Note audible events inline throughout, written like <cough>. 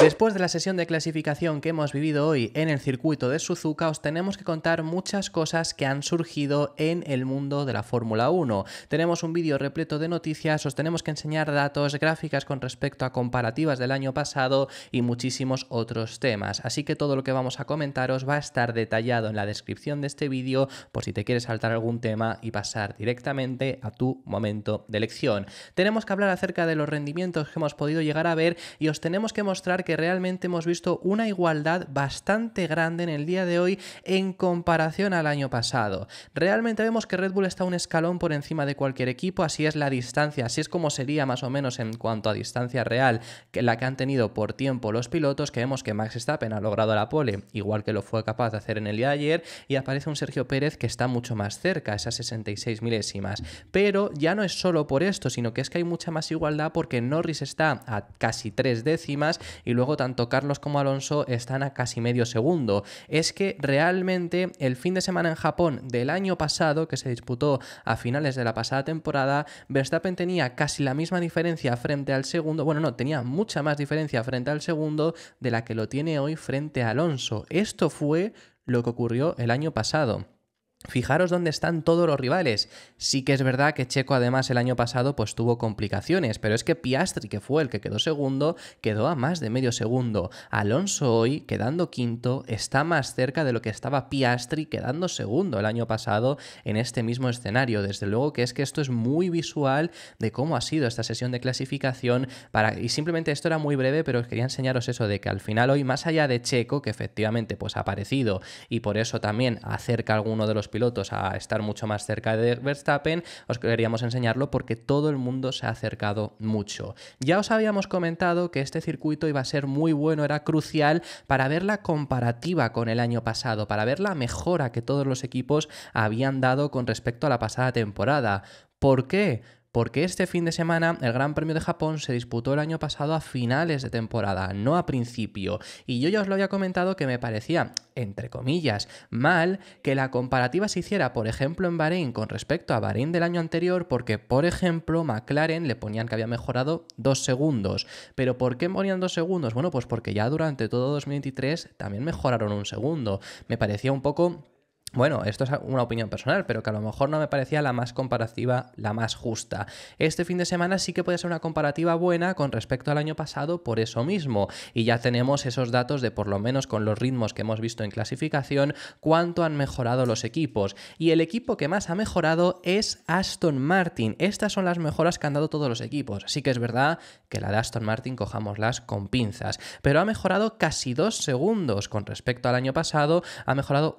Después de la sesión de clasificación que hemos vivido hoy en el circuito de Suzuka, os tenemos que contar muchas cosas que han surgido en el mundo de la Fórmula 1. Tenemos un vídeo repleto de noticias, os tenemos que enseñar datos, gráficas con respecto a comparativas del año pasado y muchísimos otros temas. Así que todo lo que vamos a comentaros va a estar detallado en la descripción de este vídeo por si te quieres saltar algún tema y pasar directamente a tu momento de elección. Tenemos que hablar acerca de los rendimientos que hemos podido llegar a ver y os tenemos que mostrar que realmente hemos visto una igualdad bastante grande en el día de hoy en comparación al año pasado. Realmente vemos que Red Bull está un escalón por encima de cualquier equipo, así es la distancia, así es como sería más o menos en cuanto a distancia real que la que han tenido por tiempo los pilotos, que vemos que Max Verstappen ha logrado la pole, igual que lo fue capaz de hacer en el día de ayer, y aparece un Sergio Pérez que está mucho más cerca, esas 66 milésimas. Pero ya no es solo por esto, sino que es que hay mucha más igualdad porque Norris está a casi tres décimas y luego tanto Carlos como Alonso están a casi medio segundo. Es que realmente el fin de semana en Japón del año pasado, que se disputó a finales de la pasada temporada, Verstappen tenía casi la misma diferencia frente al segundo, bueno, no, tenía mucha más diferencia frente al segundo de la que lo tiene hoy frente a Alonso. Esto fue lo que ocurrió el año pasado. Fijaros dónde están todos los rivales. Sí que es verdad que Checo además el año pasado pues tuvo complicaciones, pero es que Piastri, que fue el que quedó segundo, quedó a más de medio segundo. Alonso hoy, quedando quinto, está más cerca de lo que estaba Piastri quedando segundo el año pasado en este mismo escenario. Desde luego que es que esto es muy visual de cómo ha sido esta sesión de clasificación para y simplemente esto era muy breve, pero os quería enseñaros eso de que al final hoy más allá de Checo, que efectivamente pues ha aparecido y por eso también acerca alguno de los pilotos a estar mucho más cerca de Verstappen, os queríamos enseñarlo porque todo el mundo se ha acercado mucho. Ya os habíamos comentado que este circuito iba a ser muy bueno, era crucial para ver la comparativa con el año pasado, para ver la mejora que todos los equipos habían dado con respecto a la pasada temporada. ¿Por qué? Porque este fin de semana el Gran Premio de Japón se disputó el año pasado a finales de temporada, no a principio. Y yo ya os lo había comentado que me parecía, entre comillas, mal que la comparativa se hiciera, por ejemplo, en Bahrein con respecto a Bahrein del año anterior, porque, por ejemplo, McLaren le ponían que había mejorado dos segundos. ¿Pero por qué ponían dos segundos? Bueno, pues porque ya durante todo 2023 también mejoraron un segundo. Me parecía un poco bueno, esto es una opinión personal, pero que a lo mejor no me parecía la más comparativa, la más justa. Este fin de semana sí que puede ser una comparativa buena con respecto al año pasado por eso mismo. Y ya tenemos esos datos de por lo menos con los ritmos que hemos visto en clasificación, cuánto han mejorado los equipos. Y el equipo que más ha mejorado es Aston Martin. Estas son las mejoras que han dado todos los equipos. Sí que es verdad que la de Aston Martin cojámoslas con pinzas. Pero ha mejorado casi dos segundos con respecto al año pasado. Ha mejorado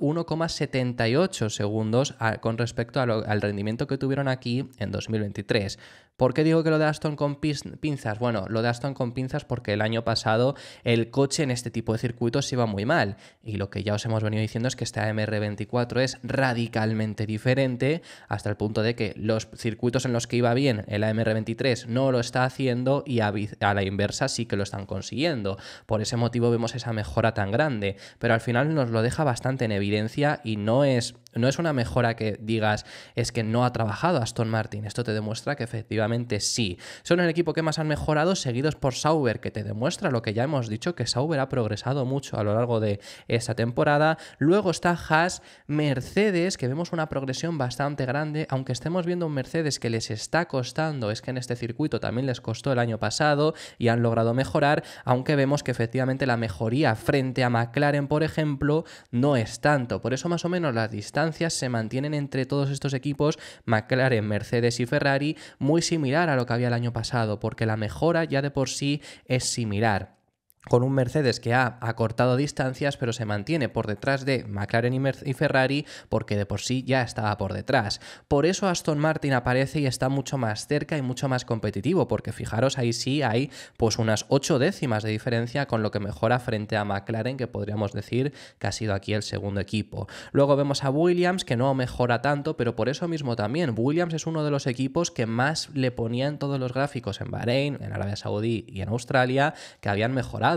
1,7 segundos con respecto al rendimiento que tuvieron aquí en 2023. ¿Por qué digo que lo de Aston con pinzas? Bueno, lo de Aston con pinzas porque el año pasado el coche en este tipo de circuitos iba muy mal. Y lo que ya os hemos venido diciendo es que este AMR24 es radicalmente diferente hasta el punto de que los circuitos en los que iba bien el AMR23 no lo está haciendo y a la inversa sí que lo están consiguiendo. Por ese motivo vemos esa mejora tan grande. Pero al final nos lo deja bastante en evidencia y no es no es una mejora que digas es que no ha trabajado Aston Martin. Esto te demuestra que efectivamente sí. Son el equipo que más han mejorado, seguidos por Sauber, que te demuestra lo que ya hemos dicho, que Sauber ha progresado mucho a lo largo de esta temporada. Luego está Haas, Mercedes, que vemos una progresión bastante grande, aunque estemos viendo un Mercedes que les está costando, es que en este circuito también les costó el año pasado y han logrado mejorar, aunque vemos que efectivamente la mejoría frente a McLaren, por ejemplo, no es tanto. Por eso más o menos las distancias se mantienen entre todos estos equipos, McLaren, Mercedes y Ferrari, muy similar a lo que había el año pasado, porque la mejora ya de por sí es similar con un Mercedes que ha acortado distancias, pero se mantiene por detrás de McLaren y, Ferrari porque de por sí ya estaba por detrás. Por eso Aston Martin aparece y está mucho más cerca y mucho más competitivo, porque fijaros, ahí sí hay pues unas 8 décimas de diferencia con lo que mejora frente a McLaren, que podríamos decir que ha sido aquí el segundo equipo. Luego vemos a Williams, que no mejora tanto, pero por eso mismo también. Williams es uno de los equipos que más le ponían todos los gráficos en Bahrein, en Arabia Saudí y en Australia, que habían mejorado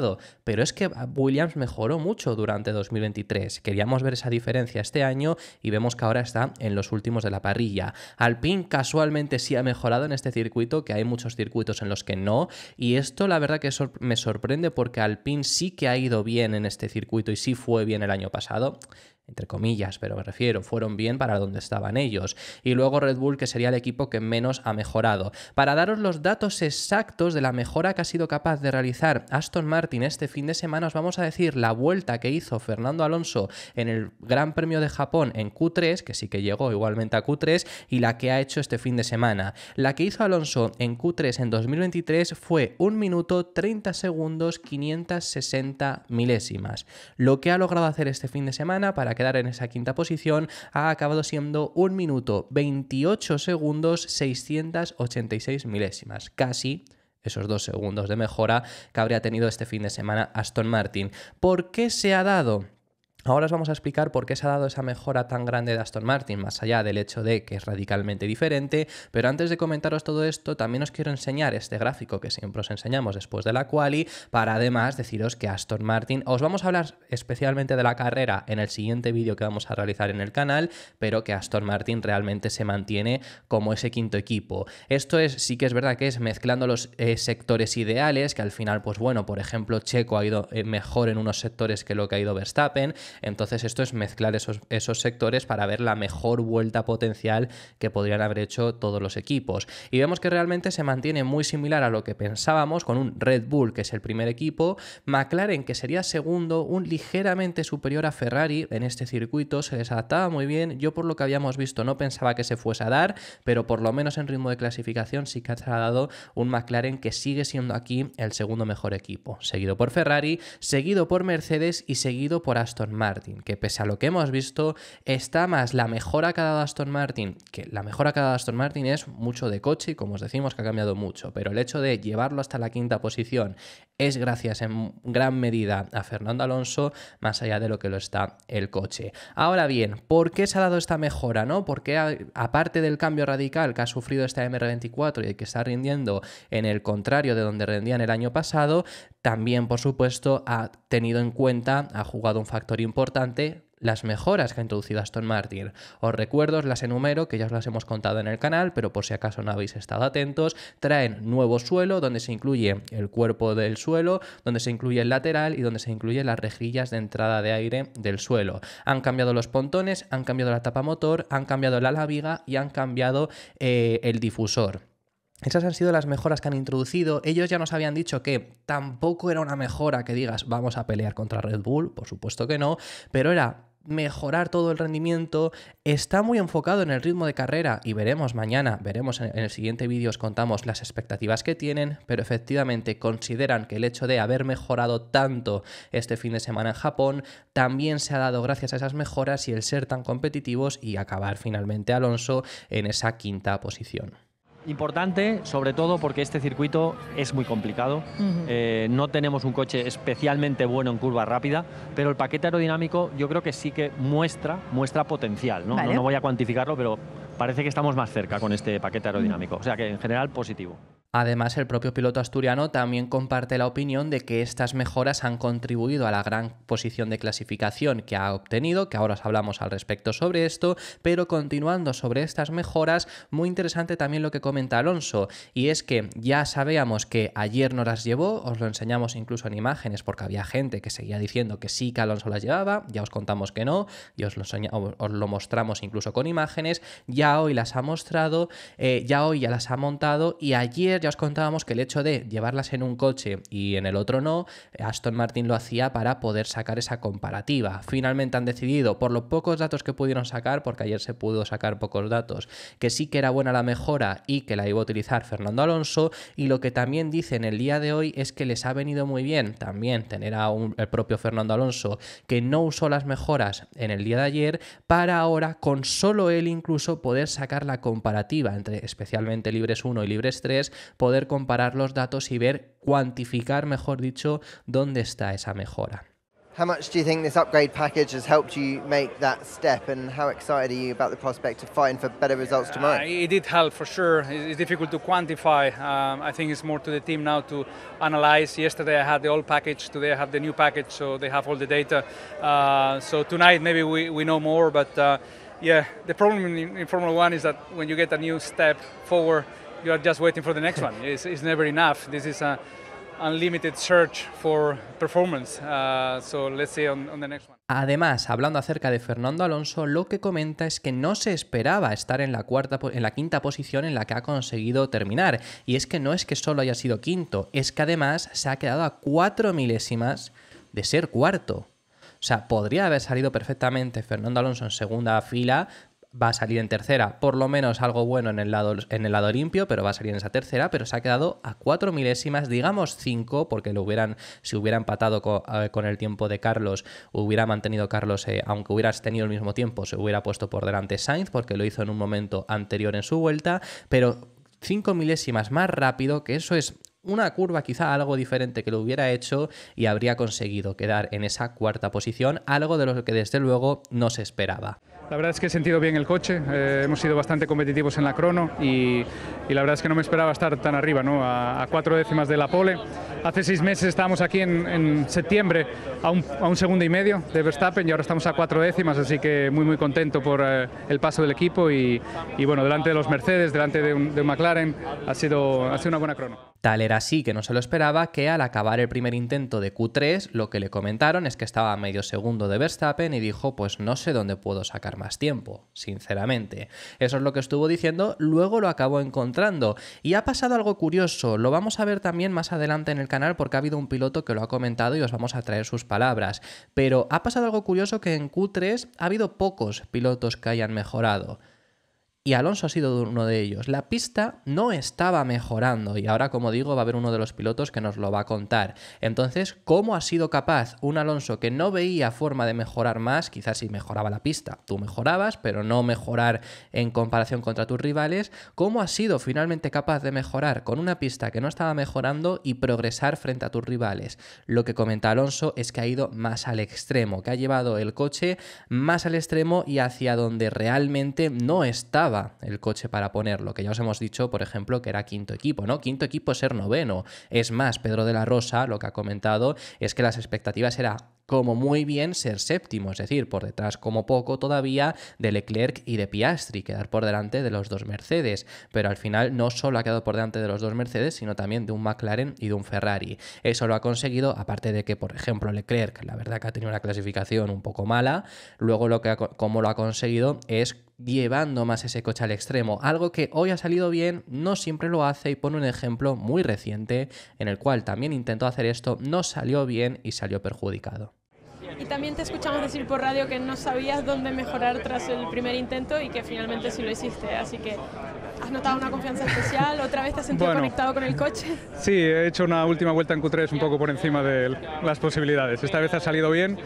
pero es que Williams mejoró mucho durante 2023. Queríamos ver esa diferencia este año y vemos que ahora está en los últimos de la parrilla. Alpine casualmente sí ha mejorado en este circuito, que hay muchos circuitos en los que no, y esto la verdad que me sorprende porque Alpine sí que ha ido bien en este circuito y sí fue bien el año pasado entre comillas, pero me refiero, fueron bien para donde estaban ellos. Y luego Red Bull, que sería el equipo que menos ha mejorado. Para daros los datos exactos de la mejora que ha sido capaz de realizar Aston Martin este fin de semana, os vamos a decir la vuelta que hizo Fernando Alonso en el Gran Premio de Japón en Q3, que sí que llegó igualmente a Q3, y la que ha hecho este fin de semana. La que hizo Alonso en Q3 en 2023 fue 1 minuto 30 segundos 560 milésimas. Lo que ha logrado hacer este fin de semana para quedar en esa quinta posición, ha acabado siendo 1 minuto 28 segundos 686 milésimas, casi esos dos segundos de mejora que habría tenido este fin de semana Aston Martin. ¿Por qué se ha dado? Ahora os vamos a explicar por qué se ha dado esa mejora tan grande de Aston Martin, más allá del hecho de que es radicalmente diferente, pero antes de comentaros todo esto, también os quiero enseñar este gráfico que siempre os enseñamos después de la quali, para además deciros que Aston Martin, os vamos a hablar especialmente de la carrera en el siguiente vídeo que vamos a realizar en el canal, pero que Aston Martin realmente se mantiene como ese quinto equipo. Esto es, sí que es verdad que es mezclando los eh, sectores ideales, que al final, pues bueno, por ejemplo, Checo ha ido eh, mejor en unos sectores que lo que ha ido Verstappen, entonces esto es mezclar esos, esos sectores para ver la mejor vuelta potencial que podrían haber hecho todos los equipos. Y vemos que realmente se mantiene muy similar a lo que pensábamos con un Red Bull, que es el primer equipo, McLaren, que sería segundo, un ligeramente superior a Ferrari en este circuito, se les adaptaba muy bien. Yo por lo que habíamos visto no pensaba que se fuese a dar, pero por lo menos en ritmo de clasificación sí que ha dado un McLaren que sigue siendo aquí el segundo mejor equipo, seguido por Ferrari, seguido por Mercedes y seguido por Aston Martin que pese a lo que hemos visto, está más la mejora que ha dado Aston Martin, que la mejora que ha dado Aston Martin es mucho de coche y como os decimos que ha cambiado mucho, pero el hecho de llevarlo hasta la quinta posición es gracias en gran medida a Fernando Alonso, más allá de lo que lo está el coche. Ahora bien, ¿por qué se ha dado esta mejora? ¿no? Porque aparte del cambio radical que ha sufrido esta MR24 y que está rindiendo en el contrario de donde rendía en el año pasado, también por supuesto ha tenido en cuenta, ha jugado un factor importante las mejoras que ha introducido Aston Martin. Os recuerdo, las enumero, que ya os las hemos contado en el canal, pero por si acaso no habéis estado atentos, traen nuevo suelo donde se incluye el cuerpo del suelo, donde se incluye el lateral y donde se incluye las rejillas de entrada de aire del suelo. Han cambiado los pontones, han cambiado la tapa motor, han cambiado la laviga y han cambiado eh, el difusor. Esas han sido las mejoras que han introducido. Ellos ya nos habían dicho que tampoco era una mejora que digas vamos a pelear contra Red Bull, por supuesto que no, pero era mejorar todo el rendimiento, está muy enfocado en el ritmo de carrera y veremos mañana, veremos en, el siguiente vídeo, os contamos las expectativas que tienen, pero efectivamente consideran que el hecho de haber mejorado tanto este fin de semana en Japón también se ha dado gracias a esas mejoras y el ser tan competitivos y acabar finalmente Alonso en esa quinta posición. Importante, sobre todo porque este circuito es muy complicado. Eh, no tenemos un coche especialmente bueno en curva rápida, pero el paquete aerodinámico yo creo que sí que muestra, muestra potencial. ¿no? no voy a cuantificarlo, pero parece que estamos más cerca con este paquete aerodinámico. O sea que en general positivo. Además, el propio piloto asturiano también comparte la opinión de que estas mejoras han contribuido a la gran posición de clasificación que ha obtenido, que ahora os hablamos al respecto sobre esto, pero continuando sobre estas mejoras, muy interesante también lo que comenta Alonso, y es que ya sabíamos que ayer no las llevó, os lo enseñamos incluso en imágenes porque había gente que seguía diciendo que sí que Alonso las llevaba, ya os contamos que no, y os lo, os lo mostramos incluso con imágenes, hoy las ha mostrado, eh, ya hoy ya las ha montado y ayer ya os contábamos que el hecho de llevarlas en un coche y en el otro no, Aston Martin lo hacía para poder sacar esa comparativa. Finalmente han decidido, por los pocos datos que pudieron sacar, porque ayer se pudo sacar pocos datos, que sí que era buena la mejora y que la iba a utilizar Fernando Alonso. Y lo que también dicen el día de hoy es que les ha venido muy bien también tener a el propio Fernando Alonso que no usó las mejoras en el día de ayer para ahora con solo él incluso sacar la comparativa entre especialmente libres 1 y libres 3 poder comparar los datos y ver, cuantificar, mejor dicho, dónde está esa mejora. How much do you think this upgrade package has helped you make that step, and how excited are you about the prospect of fighting for better results tomorrow? Uh, it did help for sure. It's difficult to quantify. Um, I think it's more to the team now to analyze. Yesterday I had the old package, today I have the new package, so they have all the data. Uh, so tonight maybe we, we know more, but uh, yeah, the problem in, in, Formula One is that when you get a new step forward, you are just waiting for the next <laughs> one. It's, it's never enough. This is a unlimited search for performance. Uh, so let's see on, on, the next one. Además, hablando acerca de Fernando Alonso, lo que comenta es que no se esperaba estar en la cuarta en la quinta posición en la que ha conseguido terminar, y es que no es que solo haya sido quinto, es que además se ha quedado a cuatro milésimas de ser cuarto. O sea, podría haber salido perfectamente Fernando Alonso en segunda fila, va a salir en tercera, por lo menos algo bueno en el lado, en el lado limpio, pero va a salir en esa tercera, pero se ha quedado a cuatro milésimas, digamos cinco, porque lo hubieran, si hubiera empatado con, el tiempo de Carlos, hubiera mantenido Carlos, eh, aunque hubieras tenido el mismo tiempo, se hubiera puesto por delante Sainz, porque lo hizo en un momento anterior en su vuelta, pero cinco milésimas más rápido, que eso es una curva quizá algo diferente que lo hubiera hecho y habría conseguido quedar en esa cuarta posición, algo de lo que desde luego no se esperaba. La verdad es que he sentido bien el coche, eh, hemos sido bastante competitivos en la crono y, la verdad es que no me esperaba estar tan arriba, ¿no? a, cuatro décimas de la pole. Hace seis meses estábamos aquí en, septiembre a un, segundo y medio de Verstappen y ahora estamos a cuatro décimas, así que muy muy contento por eh, el paso del equipo y, bueno, delante de los Mercedes, delante de un, de McLaren, ha sido, ha sido una buena crono. Tal era así que no se lo esperaba que al acabar el primer intento de Q3 lo que le comentaron es que estaba a medio segundo de Verstappen y dijo pues no sé dónde puedo sacar más tiempo, sinceramente. Eso es lo que estuvo diciendo, luego lo acabó encontrando. Y ha pasado algo curioso, lo vamos a ver también más adelante en el canal porque ha habido un piloto que lo ha comentado y os vamos a traer sus palabras. Pero ha pasado algo curioso que en Q3 ha habido pocos pilotos que hayan mejorado y Alonso ha sido uno de ellos. La pista no estaba mejorando y ahora, como digo, va a haber uno de los pilotos que nos lo va a contar. Entonces, ¿cómo ha sido capaz un Alonso que no veía forma de mejorar más? Quizás si mejoraba la pista, tú mejorabas, pero no mejorar en comparación contra tus rivales. ¿Cómo ha sido finalmente capaz de mejorar con una pista que no estaba mejorando y progresar frente a tus rivales? Lo que comenta Alonso es que ha ido más al extremo, que ha llevado el coche más al extremo y hacia donde realmente no estaba el coche para ponerlo, que ya os hemos dicho, por ejemplo, que era quinto equipo, ¿no? Quinto equipo es ser noveno. Es más, Pedro de la Rosa lo que ha comentado es que las expectativas era como muy bien ser séptimo, es decir, por detrás como poco todavía de Leclerc y de Piastri, quedar por delante de los dos Mercedes, pero al final no solo ha quedado por delante de los dos Mercedes, sino también de un McLaren y de un Ferrari. Eso lo ha conseguido, aparte de que, por ejemplo, Leclerc, la verdad que ha tenido una clasificación un poco mala, luego lo que como lo ha conseguido es llevando más ese coche al extremo, algo que hoy ha salido bien, no siempre lo hace y pone un ejemplo muy reciente en el cual también intentó hacer esto, no salió bien y salió perjudicado. Y también te escuchamos decir por radio que no sabías dónde mejorar tras el primer intento y que finalmente sí lo hiciste. Así que has notado una confianza especial, otra vez te has sentido conectado con el coche. Sí, he hecho una última vuelta en Q3 un poco por encima de las posibilidades. Esta vez ha salido bien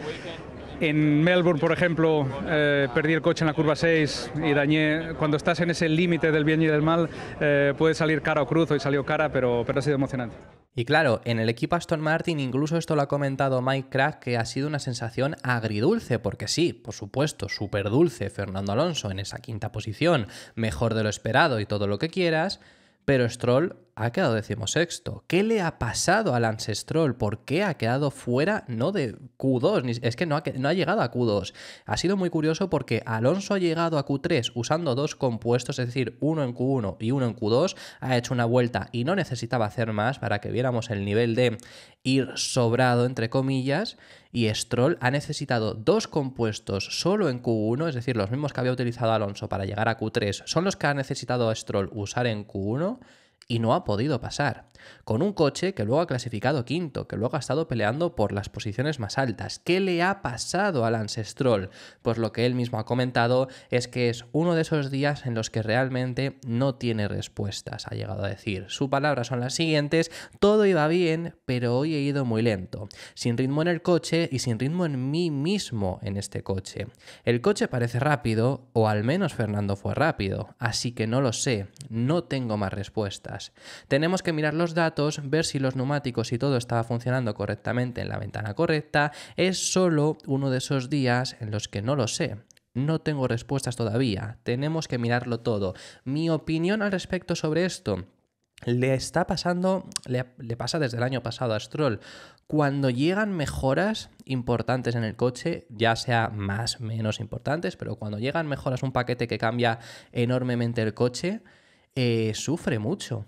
en Melbourne, por ejemplo, eh, perdí el coche en la curva 6 y dañé. Cuando estás en ese límite del bien y del mal, eh, puede salir cara o cruz. y salió cara, pero, pero ha sido emocionante. Y claro, en el equipo Aston Martin, incluso esto lo ha comentado Mike Crack, que ha sido una sensación agridulce, porque sí, por supuesto, súper dulce Fernando Alonso en esa quinta posición, mejor de lo esperado y todo lo que quieras, pero Stroll ha quedado decimosexto. ¿Qué le ha pasado al Lance Stroll? ¿Por qué ha quedado fuera no de Q2? Es que no ha, no ha llegado a Q2. Ha sido muy curioso porque Alonso ha llegado a Q3 usando dos compuestos, es decir, uno en Q1 y uno en Q2. Ha hecho una vuelta y no necesitaba hacer más para que viéramos el nivel de ir sobrado, entre comillas. Y Stroll ha necesitado dos compuestos solo en Q1, es decir, los mismos que había utilizado Alonso para llegar a Q3, son los que ha necesitado Stroll usar en Q1 y no ha podido pasar con un coche que luego ha clasificado quinto, que luego ha estado peleando por las posiciones más altas. ¿Qué le ha pasado al Ancestral? Pues lo que él mismo ha comentado es que es uno de esos días en los que realmente no tiene respuestas, ha llegado a decir. Sus palabras son las siguientes, todo iba bien, pero hoy he ido muy lento, sin ritmo en el coche y sin ritmo en mí mismo en este coche. El coche parece rápido, o al menos Fernando fue rápido, así que no lo sé, no tengo más respuestas. Tenemos que mirar los datos, ver si los neumáticos y todo estaba funcionando correctamente en la ventana correcta. Es solo uno de esos días en los que no lo sé. No tengo respuestas todavía. Tenemos que mirarlo todo. Mi opinión al respecto sobre esto le está pasando, le, pasa desde el año pasado a Stroll. Cuando llegan mejoras importantes en el coche, ya sea más, menos importantes, pero cuando llegan mejoras, un paquete que cambia enormemente el coche, eh, sufre mucho.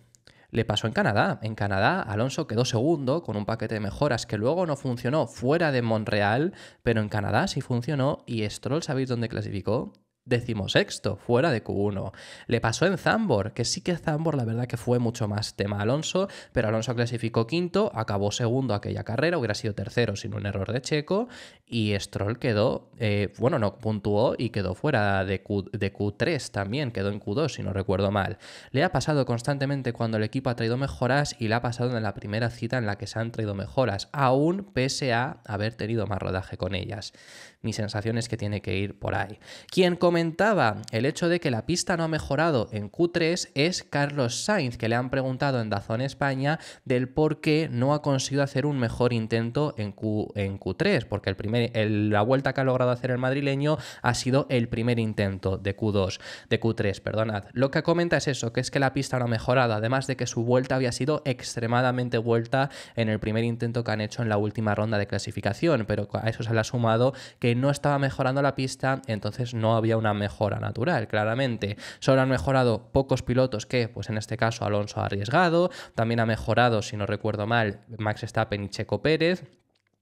Le pasó en Canadá. En Canadá, Alonso quedó segundo con un paquete de mejoras que luego no funcionó fuera de Montreal, pero en Canadá sí funcionó y Stroll, ¿sabéis dónde clasificó? Decimosexto, fuera de Q1. Le pasó en Zambor, que sí que Zambor la verdad que fue mucho más tema Alonso, pero Alonso clasificó quinto, acabó segundo aquella carrera, hubiera sido tercero sin un error de Checo, y Stroll quedó, eh, bueno, no puntuó y quedó fuera de, Q, de Q3 también, quedó en Q2 si no recuerdo mal. Le ha pasado constantemente cuando el equipo ha traído mejoras y le ha pasado en la primera cita en la que se han traído mejoras, aún pese a haber tenido más rodaje con ellas mi sensación es que tiene que ir por ahí. Quien comentaba el hecho de que la pista no ha mejorado en Q3 es Carlos Sainz, que le han preguntado en Dazón España del por qué no ha conseguido hacer un mejor intento en, Q, en Q3, porque el primer, la vuelta que ha logrado hacer el madrileño ha sido el primer intento de Q2, de Q3, perdonad. Lo que comenta es eso, que es que la pista no ha mejorado, además de que su vuelta había sido extremadamente vuelta en el primer intento que han hecho en la última ronda de clasificación, pero a eso se le ha sumado que no estaba mejorando la pista, entonces no había una mejora natural, claramente. Solo han mejorado pocos pilotos que, pues en este caso Alonso ha arriesgado, también ha mejorado, si no recuerdo mal, Max Verstappen y Checo Pérez,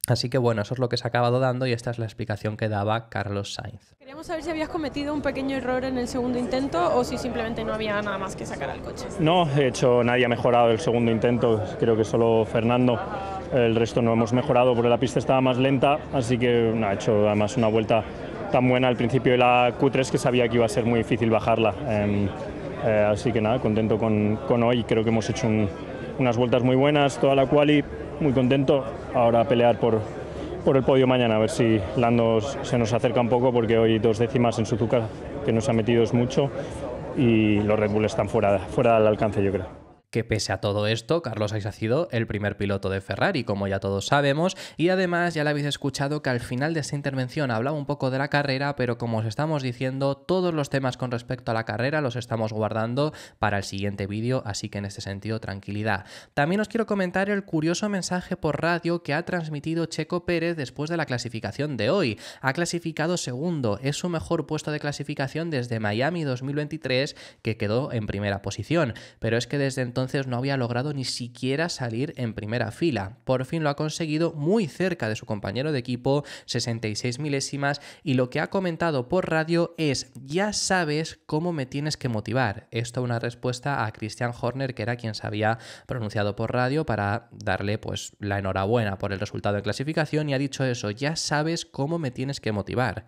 Así que bueno, eso es lo que se ha acabado dando y esta es la explicación que daba Carlos Sainz. Queríamos saber si habías cometido un pequeño error en el segundo intento o si simplemente no había nada más que sacar al coche. No, de hecho nadie ha mejorado el segundo intento, creo que solo Fernando. El resto no hemos mejorado porque la pista estaba más lenta, así que ha hecho además una vuelta tan buena al principio de la Q3 que sabía que iba a ser muy difícil bajarla. Em, eh, así que nada, contento con, hoy, creo que hemos hecho unas vueltas muy buenas, toda la quali, muy contento. Ahora a pelear por, por el podio mañana, a ver si Lando se nos acerca un poco porque hoy dos décimas en Suzuka que nos ha metido es mucho y los Red Bull están fuera, fuera del alcance yo creo que pese a todo esto, Carlos ha sido el primer piloto de Ferrari, como ya todos sabemos, y además ya le habéis escuchado que al final de esta intervención hablaba un poco de la carrera, pero como os estamos diciendo, todos los temas con respecto a la carrera los estamos guardando para el siguiente vídeo, así que en este sentido, tranquilidad. También os quiero comentar el curioso mensaje por radio que ha transmitido Checo Pérez después de la clasificación de hoy. Ha clasificado segundo, es su mejor puesto de clasificación desde Miami 2023, que quedó en primera posición, pero es que desde entonces entonces no había logrado ni siquiera salir en primera fila. Por fin lo ha conseguido muy cerca de su compañero de equipo, 66 milésimas, y lo que ha comentado por radio es, ya sabes cómo me tienes que motivar. Esto una respuesta a Christian Horner, que era quien se había pronunciado por radio para darle pues la enhorabuena por el resultado de clasificación y ha dicho eso, ya sabes cómo me tienes que motivar.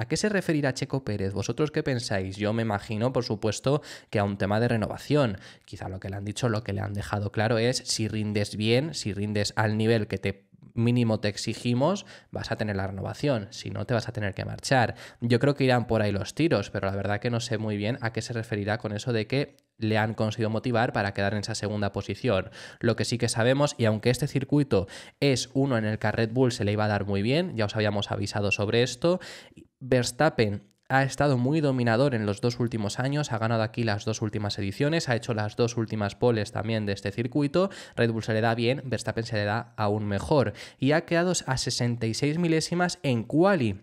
¿A qué se referirá Checo Pérez? ¿Vosotros qué pensáis? Yo me imagino, por supuesto, que a un tema de renovación. Quizá lo que le han dicho, lo que le han dejado claro es si rindes bien, si rindes al nivel que te mínimo te exigimos, vas a tener la renovación, si no te vas a tener que marchar. Yo creo que irán por ahí los tiros, pero la verdad que no sé muy bien a qué se referirá con eso de que le han conseguido motivar para quedar en esa segunda posición. Lo que sí que sabemos, y aunque este circuito es uno en el que a Red Bull se le iba a dar muy bien, ya os habíamos avisado sobre esto, Verstappen ha estado muy dominador en los dos últimos años, ha ganado aquí las dos últimas ediciones, ha hecho las dos últimas poles también de este circuito, Red Bull se le da bien, Verstappen se le da aún mejor. Y ha quedado a 66 milésimas en quali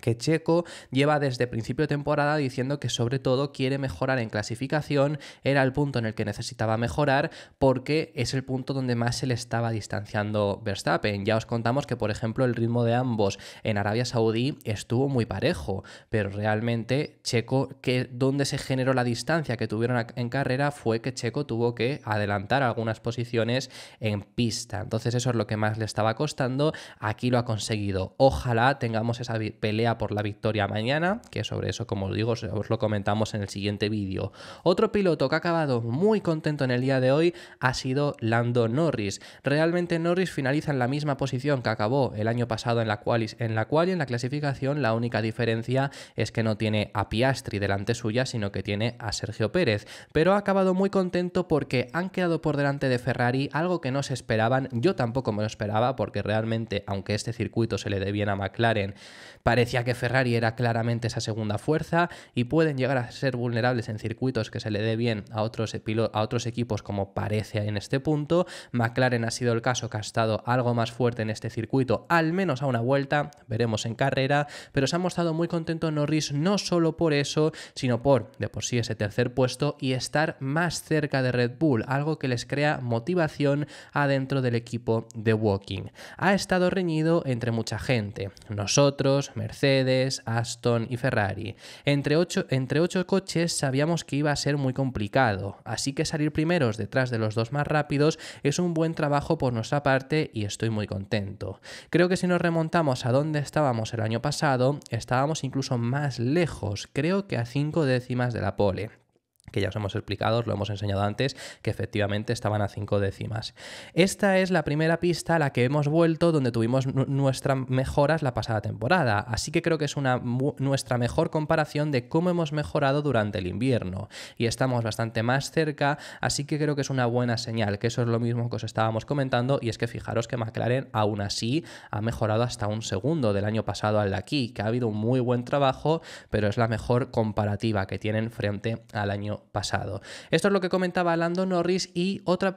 que Checo lleva desde principio de temporada diciendo que sobre todo quiere mejorar en clasificación, era el punto en el que necesitaba mejorar porque es el punto donde más se le estaba distanciando Verstappen. Ya os contamos que por ejemplo el ritmo de ambos en Arabia Saudí estuvo muy parejo, pero realmente Checo, que donde se generó la distancia que tuvieron en carrera fue que Checo tuvo que adelantar algunas posiciones en pista. Entonces eso es lo que más le estaba costando, aquí lo ha conseguido. Ojalá tengamos esa pelea por la victoria mañana, que sobre eso, como os digo, os lo comentamos en el siguiente vídeo. Otro piloto que ha acabado muy contento en el día de hoy ha sido Lando Norris. Realmente Norris finaliza en la misma posición que acabó el año pasado en la cual en la cual y en la clasificación la única diferencia es que no tiene a Piastri delante suya, sino que tiene a Sergio Pérez. Pero ha acabado muy contento porque han quedado por delante de Ferrari, algo que no se esperaban. Yo tampoco me lo esperaba porque realmente, aunque este circuito se le dé bien a McLaren, parecía que Ferrari era claramente esa segunda fuerza y pueden llegar a ser vulnerables en circuitos que se le dé bien a otros, a otros equipos como parece en este punto. McLaren ha sido el caso que ha estado algo más fuerte en este circuito, al menos a una vuelta, veremos en carrera, pero se ha mostrado muy contento Norris no solo por eso, sino por de por sí ese tercer puesto y estar más cerca de Red Bull, algo que les crea motivación adentro del equipo de Walking. Ha estado reñido entre mucha gente, nosotros, Mercedes, Aston y Ferrari. Entre ocho coches sabíamos que iba a ser muy complicado, así que salir primeros detrás de los dos más rápidos es un buen trabajo por nuestra parte y estoy muy contento. Creo que si nos remontamos a donde estábamos el año pasado, estábamos incluso más lejos, creo que a cinco décimas de la pole que ya os hemos explicado, lo hemos enseñado antes, que efectivamente estaban a cinco décimas. Esta es la primera pista a la que hemos vuelto donde tuvimos nuestras mejoras la pasada temporada, así que creo que es una nuestra mejor comparación de cómo hemos mejorado durante el invierno y estamos bastante más cerca, así que creo que es una buena señal, que eso es lo mismo que os estábamos comentando y es que fijaros que McLaren aún así ha mejorado hasta un segundo del año pasado al de aquí, que ha habido un muy buen trabajo, pero es la mejor comparativa que tienen frente al año pasado. Esto es lo que comentaba Lando Norris y otro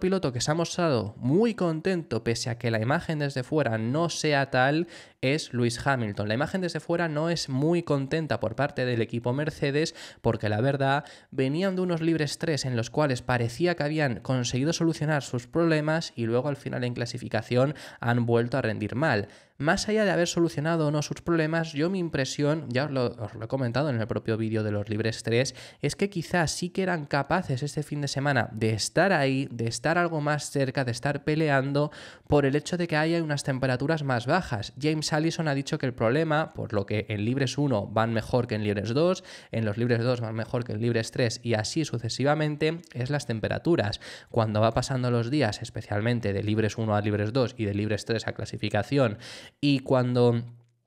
piloto que se ha mostrado muy contento pese a que la imagen desde fuera no sea tal es Lewis Hamilton. La imagen desde fuera no es muy contenta por parte del equipo Mercedes porque la verdad venían de unos libres 3 en los cuales parecía que habían conseguido solucionar sus problemas y luego al final en clasificación han vuelto a rendir mal. Más allá de haber solucionado o no sus problemas, yo mi impresión, ya os lo, he comentado en el propio vídeo de los libres 3, es que quizás sí que eran capaces este fin de semana de estar ahí, de estar algo más cerca, de estar peleando por el hecho de que haya unas temperaturas más bajas. James Allison ha dicho que el problema, por lo que en libres 1 van mejor que en libres 2, en los libres 2 van mejor que en libres 3 y así sucesivamente, es las temperaturas. Cuando va pasando los días, especialmente de libres 1 a libres 2 y de libres 3 a clasificación, y cuando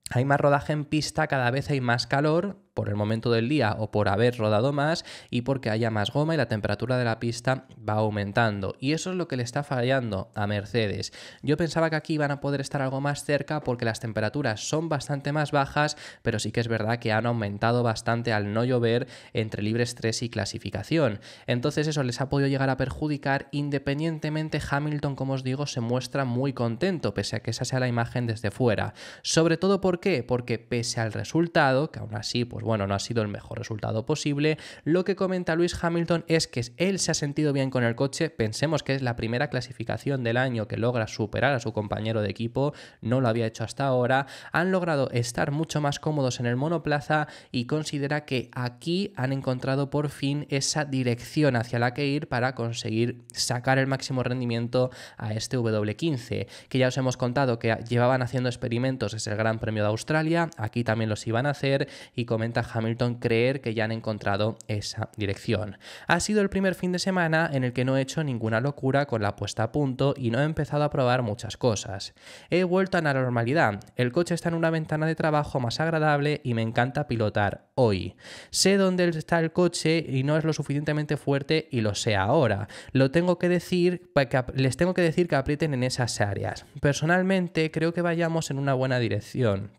hay más rodaje en pista, cada vez hay más calor, por el momento del día o por haber rodado más y porque haya más goma y la temperatura de la pista va aumentando. Y eso es lo que le está fallando a Mercedes. Yo pensaba que aquí iban a poder estar algo más cerca porque las temperaturas son bastante más bajas, pero sí que es verdad que han aumentado bastante al no llover entre libres 3 y clasificación. Entonces eso les ha podido llegar a perjudicar independientemente Hamilton, como os digo, se muestra muy contento, pese a que esa sea la imagen desde fuera. Sobre todo ¿por qué? Porque pese al resultado, que aún así pues bueno, no ha sido el mejor resultado posible. Lo que comenta Luis Hamilton es que él se ha sentido bien con el coche, pensemos que es la primera clasificación del año que logra superar a su compañero de equipo, no lo había hecho hasta ahora, han logrado estar mucho más cómodos en el monoplaza y considera que aquí han encontrado por fin esa dirección hacia la que ir para conseguir sacar el máximo rendimiento a este W15, que ya os hemos contado que llevaban haciendo experimentos desde el Gran Premio de Australia, aquí también los iban a hacer y comenta Hamilton creer que ya han encontrado esa dirección. Ha sido el primer fin de semana en el que no he hecho ninguna locura con la puesta a punto y no he empezado a probar muchas cosas. He vuelto a la normalidad, el coche está en una ventana de trabajo más agradable y me encanta pilotar hoy. Sé dónde está el coche y no es lo suficientemente fuerte y lo sé ahora. Lo tengo que decir, les tengo que decir que aprieten en esas áreas. Personalmente creo que vayamos en una buena dirección.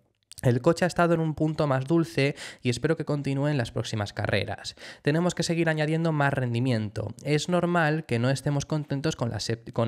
El coche ha estado en un punto más dulce y espero que continúe en las próximas carreras. Tenemos que seguir añadiendo más rendimiento. Es normal que no estemos contentos con,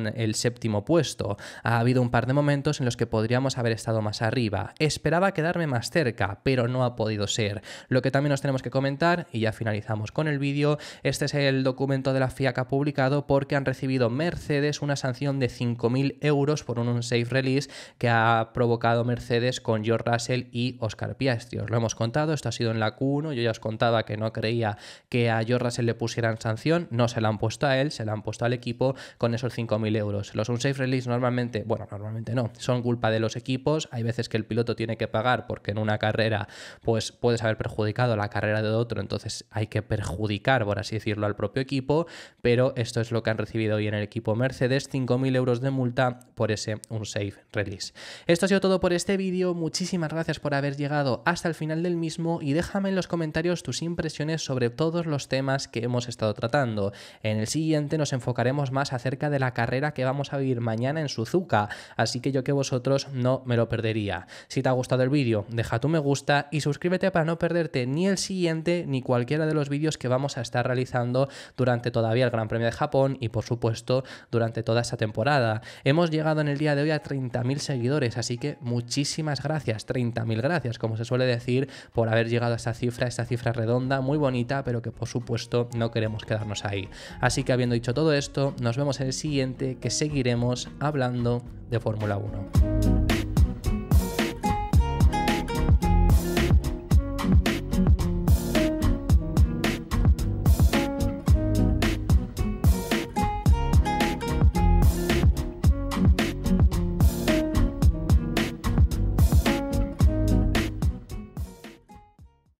el séptimo puesto. Ha habido un par de momentos en los que podríamos haber estado más arriba. Esperaba quedarme más cerca, pero no ha podido ser. Lo que también nos tenemos que comentar, y ya finalizamos con el vídeo, este es el documento de la FIA que ha publicado porque han recibido Mercedes una sanción de 5.000 euros por un safe release que ha provocado Mercedes con George Russell Y Oscar Piastri. Os lo hemos contado, esto ha sido en la Q1, yo ya os contaba que no creía que a George Russell le pusieran sanción, no se la han puesto a él, se la han puesto al equipo con esos 5.000 euros. Los unsafe release normalmente, bueno, normalmente no, son culpa de los equipos, hay veces que el piloto tiene que pagar porque en una carrera pues puedes haber perjudicado la carrera de otro, entonces hay que perjudicar, por así decirlo, al propio equipo, pero esto es lo que han recibido hoy en el equipo Mercedes, 5.000 euros de multa por ese unsafe release. Esto ha sido todo por este vídeo, muchísimas gracias por haber llegado hasta el final del mismo y déjame en los comentarios tus impresiones sobre todos los temas que hemos estado tratando. En el siguiente nos enfocaremos más acerca de la carrera que vamos a vivir mañana en Suzuka, así que yo que vosotros no me lo perdería. Si te ha gustado el vídeo, deja tu me gusta y suscríbete para no perderte ni el siguiente ni cualquiera de los vídeos que vamos a estar realizando durante todavía el Gran Premio de Japón y por supuesto durante toda esta temporada. Hemos llegado en el día de hoy a 30.000 seguidores, así que muchísimas gracias, 30.000 gracias, como se suele decir, por haber llegado a esta cifra, esta cifra redonda, muy bonita, pero que por supuesto no queremos quedarnos ahí. Así que habiendo dicho todo esto, nos vemos en el siguiente que seguiremos hablando de Fórmula 1.